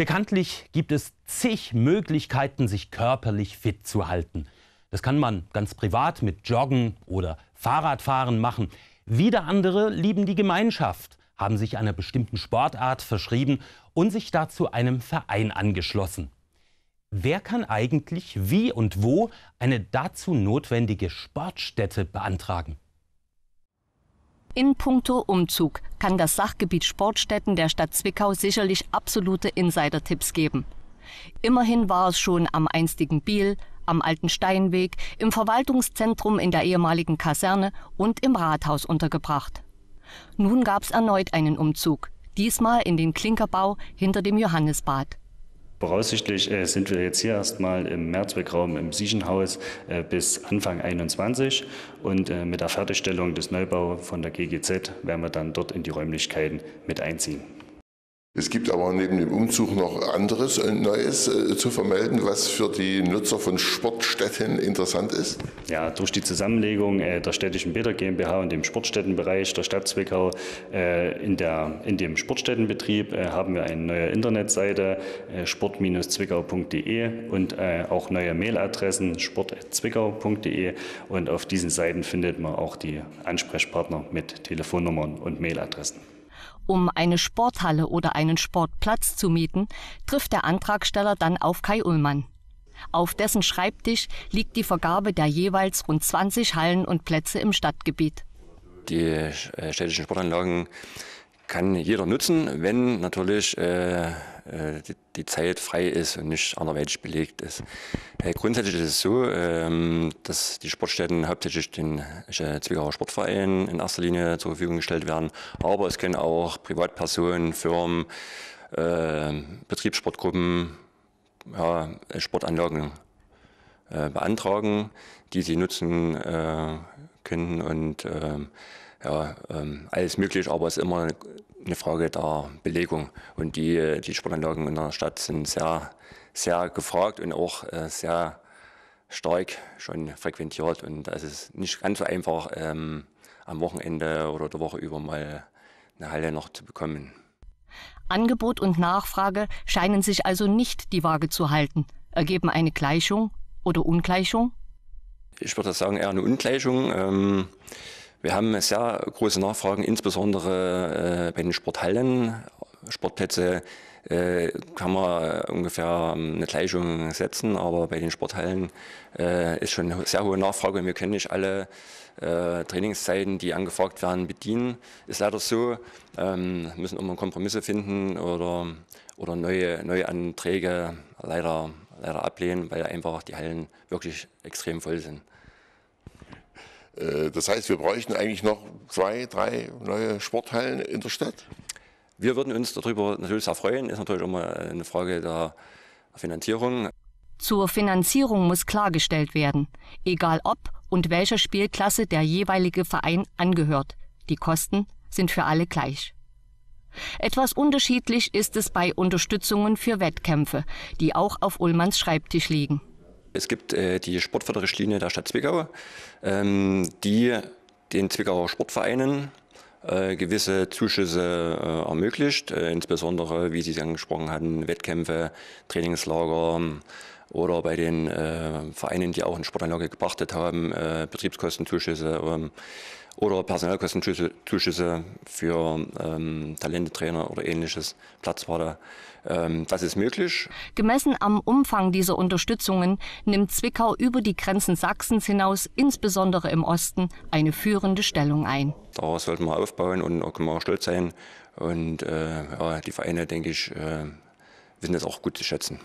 Bekanntlich gibt es zig Möglichkeiten, sich körperlich fit zu halten. Das kann man ganz privat mit Joggen oder Fahrradfahren machen. Wieder andere lieben die Gemeinschaft, haben sich einer bestimmten Sportart verschrieben und sich dazu einem Verein angeschlossen. Wer kann eigentlich wie und wo eine dazu notwendige Sportstätte beantragen? In puncto Umzug kann das Sachgebiet Sportstätten der Stadt Zwickau sicherlich absolute Insider-Tipps geben. Immerhin war es schon am einstigen Biel, am alten Steinweg, im Verwaltungszentrum in der ehemaligen Kaserne und im Rathaus untergebracht. Nun gab es erneut einen Umzug, diesmal in den Klinkerbau hinter dem Johannesbad. Voraussichtlich äh, sind wir jetzt hier erstmal im Mehrzweckraum im Siechenhaus äh, bis Anfang 21 und äh, mit der Fertigstellung des Neubaus von der GGZ werden wir dann dort in die Räumlichkeiten mit einziehen. Es gibt aber neben dem Umzug noch anderes äh, Neues äh, zu vermelden, was für die Nutzer von Sportstätten interessant ist. Ja, durch die Zusammenlegung äh, der städtischen Bäder GmbH und dem Sportstättenbereich der Stadt Zwickau in, der, in dem Sportstättenbetrieb haben wir eine neue Internetseite sport-zwickau.de und auch neue Mailadressen sport.zwickau.de und auf diesen Seiten findet man auch die Ansprechpartner mit Telefonnummern und Mailadressen. Um eine Sporthalle oder einen Sportplatz zu mieten, trifft der Antragsteller dann auf Kai Ullmann. Auf dessen Schreibtisch liegt die Vergabe der jeweils rund 20 Hallen und Plätze im Stadtgebiet. Die äh, städtischen Sportanlagen kann jeder nutzen, wenn natürlich äh, die, die, Zeit frei ist und nicht anderweitig belegt ist. Äh, grundsätzlich ist es so, ähm, dass die Sportstätten hauptsächlich den äh, Zwickauer Sportvereinen in erster Linie zur Verfügung gestellt werden, aber es können auch Privatpersonen, Firmen, äh, Betriebssportgruppen, ja, Sportanlagen äh, beantragen, die sie nutzen können und ähm, ja, ähm, alles möglich, aber es ist immer eine Frage der Belegung. Und die, die Sportanlagen in der Stadt sind sehr, sehr gefragt und auch äh, sehr stark schon frequentiert. Und es ist nicht ganz so einfach, ähm, am Wochenende oder der Woche über mal eine Halle noch zu bekommen. Angebot und Nachfrage scheinen sich also nicht die Waage zu halten, ergeben eine Gleichung oder Ungleichung? Ich würde sagen eher eine Ungleichung. Ähm, wir haben sehr große Nachfragen, insbesondere äh, bei den Sporthallen. Sportplätze äh, kann man ungefähr ähm, eine Gleichung setzen, aber bei den Sporthallen äh, ist schon eine sehr hohe Nachfrage. Wir können nicht alle äh, Trainingszeiten, die angefragt werden, bedienen. Ist leider so. Ähm, müssen immer Kompromisse finden oder, oder neue, neue Anträge leider, leider ablehnen, weil einfach die Hallen wirklich extrem voll sind. Äh, das heißt, wir bräuchten eigentlich noch zwei, drei neue Sporthallen in der Stadt. Wir würden uns darüber natürlich sehr freuen. Ist natürlich immer eine Frage der Finanzierung. Zur Finanzierung muss klargestellt werden, egal ob und welcher Spielklasse der jeweilige Verein angehört. Die Kosten sind für alle gleich. Etwas unterschiedlich ist es bei Unterstützungen für Wettkämpfe, die auch auf Ullmanns Schreibtisch liegen. Es gibt äh, die Sportförderrichtlinie der Stadt Zwickau, ähm, die den Zwickauer Sportvereinen äh, gewisse Zuschüsse äh, ermöglicht, äh, insbesondere, wie Sie es angesprochen hatten, Wettkämpfe, Trainingslager oder bei den äh, Vereinen, die auch eine Sportanlage gepachtet haben, äh, Betriebskostenzuschüsse. Ähm, oder Personalkostenzuschüsse für ähm, Talentetrainer oder ähnliches, Platzwarte. Ähm, das ist möglich. Gemessen am Umfang dieser Unterstützungen nimmt Zwickau über die Grenzen Sachsens hinaus, insbesondere im Osten, eine führende Stellung ein. Daraus sollten wir aufbauen und auch können wir stolz sein. Und äh, ja, die Vereine, denke ich, äh, wissen das auch gut zu schätzen.